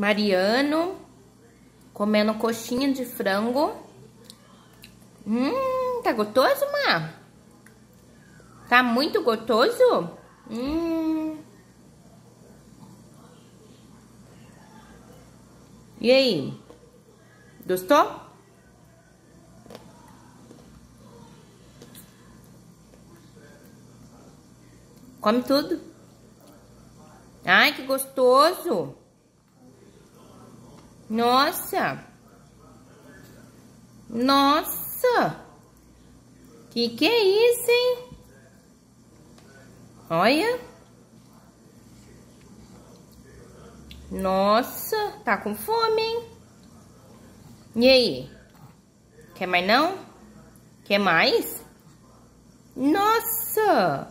Mariano comendo coxinha de frango. Hum, tá gostoso, Má? Tá muito gostoso? Hum. E aí? Gostou? Come tudo. Ai, que gostoso. Nossa. Nossa. Que que é isso, hein? Olha. Nossa, tá com fome, hein? E aí? Quer mais não? Quer mais? Nossa!